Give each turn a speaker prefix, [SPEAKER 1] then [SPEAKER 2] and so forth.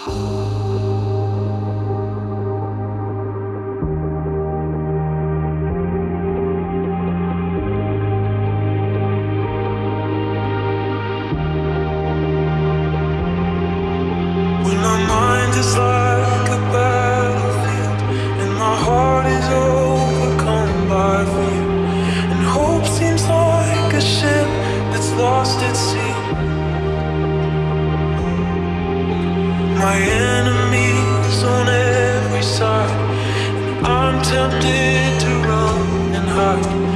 [SPEAKER 1] When my mind is like a battlefield and my heart tempted to run and hide.